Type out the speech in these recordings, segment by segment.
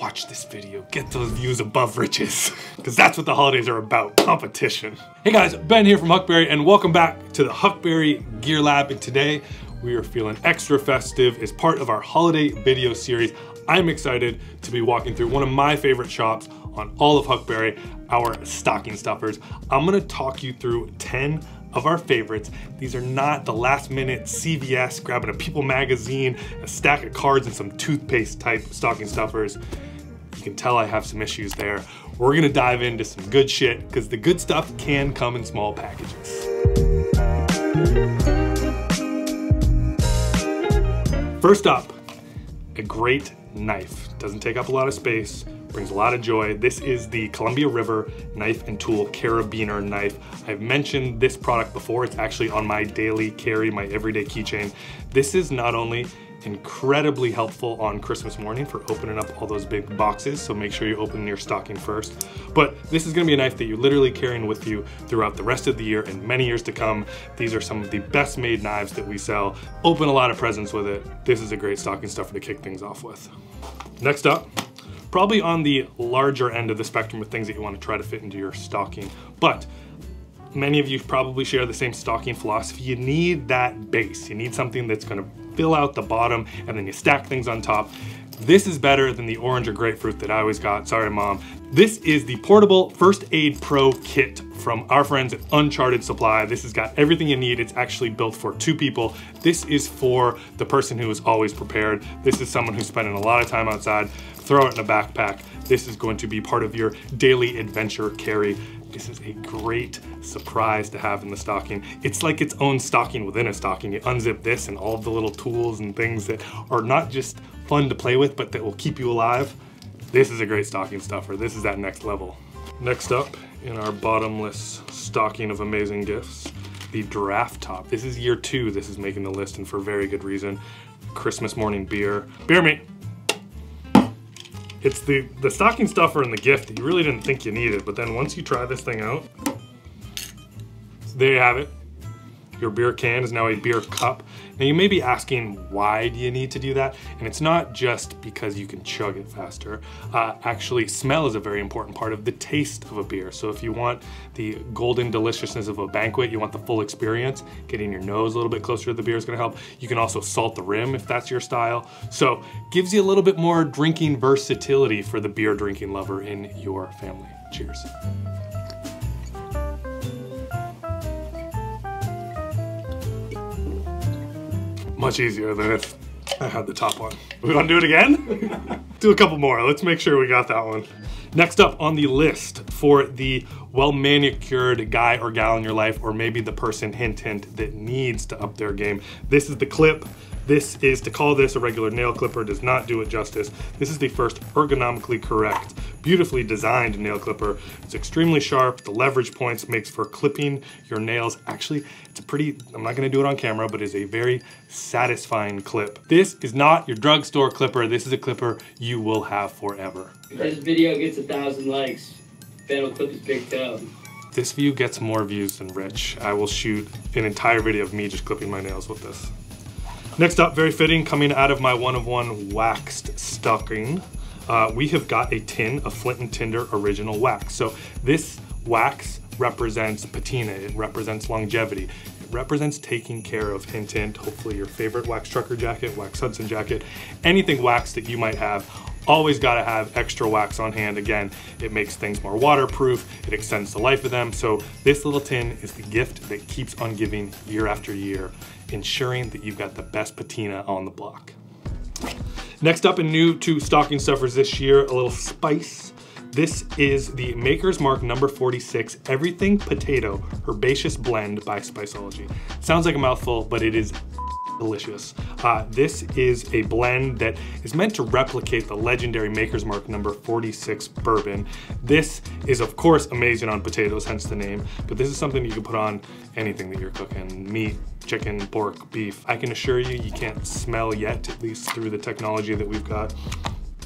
watch this video, get those views above Rich's, because that's what the holidays are about, competition. Hey guys, Ben here from Huckberry, and welcome back to the Huckberry Gear Lab, and today we are feeling extra festive as part of our holiday video series. I'm excited to be walking through one of my favorite shops on all of Huckberry, our stocking stuffers. I'm gonna talk you through 10 of our favorites. These are not the last minute CVS grabbing a People magazine, a stack of cards, and some toothpaste type stocking stuffers. You can tell I have some issues there. We're gonna dive into some good shit because the good stuff can come in small packages. First up, a great knife. Doesn't take up a lot of space, brings a lot of joy. This is the Columbia River Knife and Tool Carabiner knife. I've mentioned this product before. It's actually on my daily carry, my everyday keychain. This is not only incredibly helpful on Christmas morning for opening up all those big boxes, so make sure you open your stocking first. But this is gonna be a knife that you're literally carrying with you throughout the rest of the year and many years to come. These are some of the best made knives that we sell. Open a lot of presents with it. This is a great stocking stuffer to kick things off with. Next up, probably on the larger end of the spectrum of things that you wanna try to fit into your stocking, but many of you probably share the same stocking philosophy. You need that base. You need something that's gonna fill out the bottom and then you stack things on top. This is better than the orange or grapefruit that I always got, sorry mom. This is the Portable First Aid Pro Kit from our friends at Uncharted Supply. This has got everything you need. It's actually built for two people. This is for the person who is always prepared. This is someone who's spending a lot of time outside. Throw it in a backpack. This is going to be part of your daily adventure carry. This is a great surprise to have in the stocking. It's like its own stocking within a stocking. You unzip this and all the little tools and things that are not just fun to play with, but that will keep you alive. This is a great stocking stuffer. This is that next level. Next up in our bottomless stocking of amazing gifts, the draft top. This is year two this is making the list and for very good reason. Christmas morning beer. Beer me! It's the, the stocking stuffer and the gift that you really didn't think you needed, but then once you try this thing out, there you have it. Your beer can is now a beer cup. Now you may be asking, why do you need to do that? And it's not just because you can chug it faster. Uh, actually, smell is a very important part of the taste of a beer. So if you want the golden deliciousness of a banquet, you want the full experience, getting your nose a little bit closer to the beer is gonna help. You can also salt the rim if that's your style. So gives you a little bit more drinking versatility for the beer drinking lover in your family. Cheers. Much easier than if I had the top one. We wanna do it again? do a couple more, let's make sure we got that one. Next up on the list for the well-manicured guy or gal in your life, or maybe the person, hint, hint, that needs to up their game. This is the Klhip. This is, to call this a regular nail clipper does not do it justice. This is the first ergonomically correct, beautifully designed nail clipper. It's extremely sharp. The leverage points makes for clipping your nails. Actually, it's a pretty, I'm not gonna do it on camera, but it's a very satisfying clip. This is not your drugstore clipper. This is a clipper you will have forever. If this video gets a thousand likes, Ben will clip his big toe. This view gets more views than Rich. I will shoot an entire video of me just clipping my nails with this. Next up, very fitting, coming out of my one of one waxed stocking, uh, we have got a tin of Flint and Tinder original wax. So this wax represents patina, it represents longevity, it represents taking care of, hint hint, hopefully your favorite wax trucker jacket, wax Hudson jacket, anything wax that you might have Always gotta have extra wax on hand. Again, it makes things more waterproof, it extends the life of them. So this little tin is the gift that keeps on giving year after year, ensuring that you've got the best patina on the block. Next up and new to stocking stuffers this year, a little spice. This is the Maker's Mark number 46 Everything Potato Herbaceous Blend by Spiceology. Sounds like a mouthful, but it is delicious. Uh, this is a blend that is meant to replicate the legendary Maker's Mark number 46 bourbon. This is of course amazing on potatoes, hence the name, but this is something you can put on anything that you're cooking, meat, chicken, pork, beef. I can assure you, you can't smell yet, at least through the technology that we've got.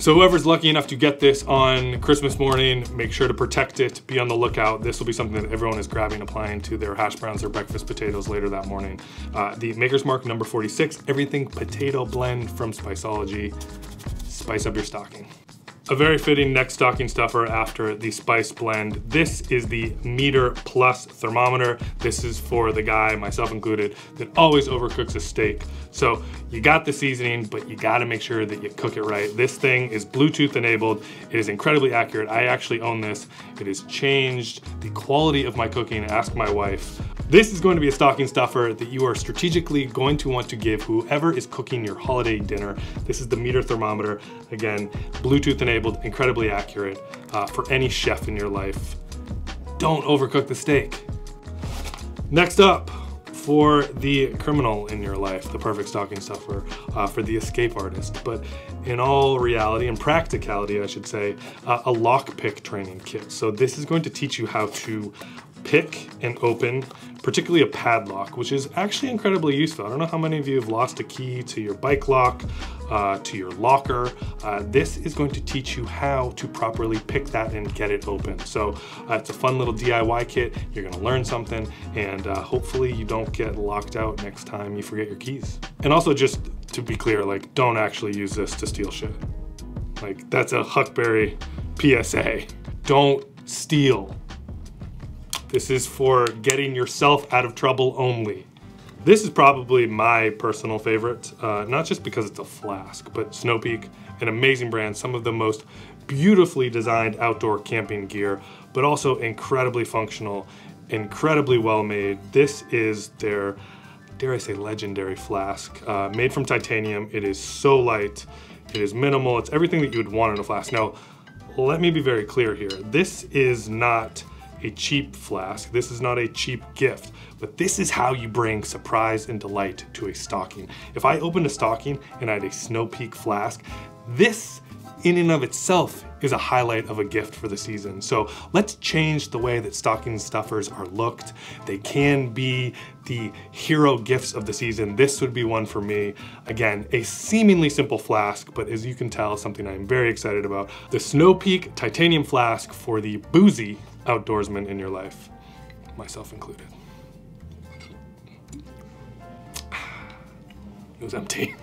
So whoever's lucky enough to get this on Christmas morning, make sure to protect it, be on the lookout. This will be something that everyone is grabbing, applying to their hash browns or breakfast potatoes later that morning. Uh, the Maker's Mark number 46, everything potato blend from Spiceology. Spice up your stocking. A very fitting next stocking stuffer after the spice blend. This is the Meater Plus thermometer. This is for the guy, myself included, that always overcooks a steak. So you got the seasoning, but you gotta make sure that you cook it right. This thing is Bluetooth enabled. It is incredibly accurate. I actually own this. It has changed the quality of my cooking. Ask my wife. This is going to be a stocking stuffer that you are strategically going to want to give whoever is cooking your holiday dinner. This is the Meater thermometer. Again, Bluetooth enabled enabled, incredibly accurate uh, for any chef in your life. Don't overcook the steak. Next up, for the criminal in your life, the perfect stocking stuffer, uh, for the escape artist. But in all reality and practicality, I should say, uh, a lockpick training kit. So this is going to teach you how to pick and open, particularly a padlock, which is actually incredibly useful. I don't know how many of you have lost a key to your bike lock, uh, to your locker. Uh, this is going to teach you how to properly pick that and get it open. So uh, it's a fun little DIY kit. You're gonna learn something and uh, hopefully you don't get locked out next time you forget your keys. And also just to be clear, like don't actually use this to steal shit. Like that's a Huckberry PSA. Don't steal this is for getting yourself out of trouble only. This is probably my personal favorite, uh, not just because it's a flask, but Snow Peak, an amazing brand, some of the most beautifully designed outdoor camping gear, but also incredibly functional, incredibly well made. This is their, dare I say, legendary flask. Uh, made from titanium, it is so light, it is minimal, it's everything that you would want in a flask. Now, let me be very clear here. This is not a cheap flask. This is not a cheap gift, but this is how you bring surprise and delight to a stocking. If I opened a stocking and I had a Snow Peak flask, this in and of itself is a highlight of a gift for the season. So let's change the way that stocking stuffers are looked. They can be the hero gifts of the season. This would be one for me. Again, a seemingly simple flask, but as you can tell, something I'm very excited about. The Snow Peak titanium flask for the boozy outdoorsmen in your life, myself included. It was empty.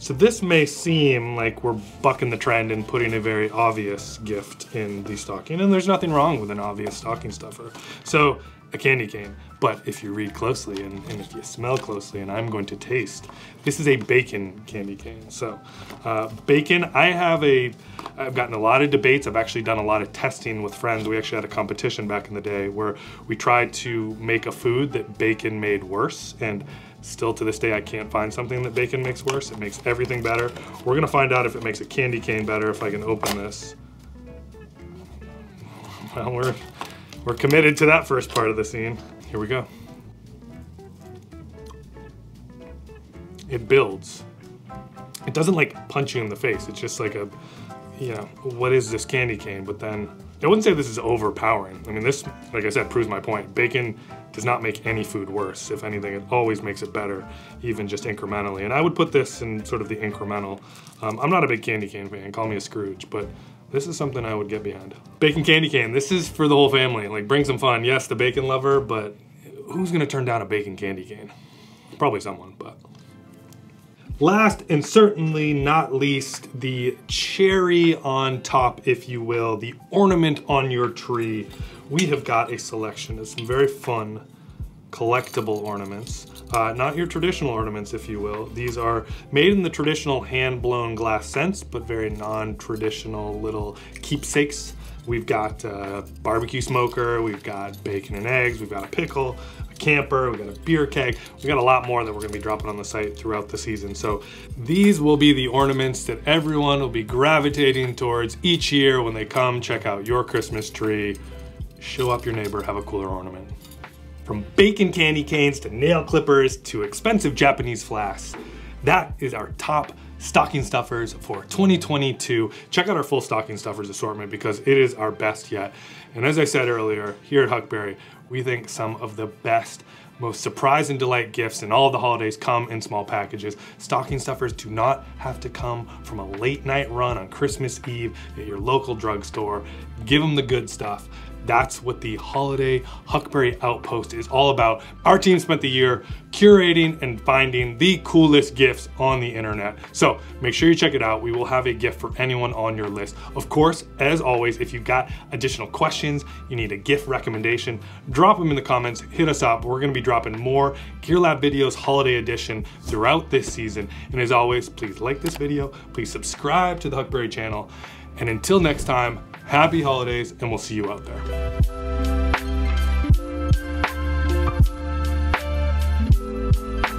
So this may seem like we're bucking the trend and putting a very obvious gift in the stocking, and there's nothing wrong with an obvious stocking stuffer. So a candy cane. But if you read closely and, and, if you smell closely, and I'm going to taste, this is a bacon candy cane. So uh, bacon, I have a, I've gotten a lot of debates. I've actually done a lot of testing with friends. We actually had a competition back in the day where we tried to make a food that bacon made worse. And still to this day, I can't find something that bacon makes worse. It makes everything better. We're gonna find out if it makes a candy cane better if I can open this. Well, we're, we're committed to that first part of the scene. Here we go. It builds. It doesn't like punch you in the face. It's just like a, you know, what is this candy cane? But then, I wouldn't say this is overpowering. I mean, this, like I said, proves my point. Bacon does not make any food worse. If anything, it always makes it better, even just incrementally. And I would put this in sort of the incremental. Um, I'm not a big candy cane fan, call me a Scrooge, but this is something I would get behind. Bacon candy cane, this is for the whole family. Like bring some fun. Yes, the bacon lover, but who's gonna turn down a bacon candy cane? Probably someone, but. Last and certainly not least, the cherry on top, if you will, the ornament on your tree. We have got a selection of some very fun collectible ornaments. Uh, not your traditional ornaments, if you will. These are made in the traditional hand-blown glass sense, but very non-traditional little keepsakes. We've got a barbecue smoker, we've got bacon and eggs, we've got a pickle, a camper, we've got a beer keg. We've got a lot more that we're gonna be dropping on the site throughout the season. So these will be the ornaments that everyone will be gravitating towards each year when they come check out your Christmas tree. Show up your neighbor, have a cooler ornament. From bacon candy canes to nail clippers to expensive Japanese flasks, that is our top stocking stuffers for 2022. Check out our full stocking stuffers assortment because it is our best yet. And as I said earlier, here at Huckberry, we think some of the best most surprise and delight gifts in all the holidays come in small packages. Stocking stuffers do not have to come from a late night run on Christmas Eve at your local drugstore. Give them the good stuff. That's what the holiday Huckberry Outpost is all about. Our team spent the year curating and finding the coolest gifts on the internet. So make sure you check it out. We will have a gift for anyone on your list. Of course, as always, if you've got additional questions, you need a gift recommendation, drop them in the comments, hit us up. We're gonna be dropping more Gear Lab videos holiday edition throughout this season. And as always, please like this video, please subscribe to the Huckberry channel. And until next time, happy holidays, and we'll see you out there. Thank you.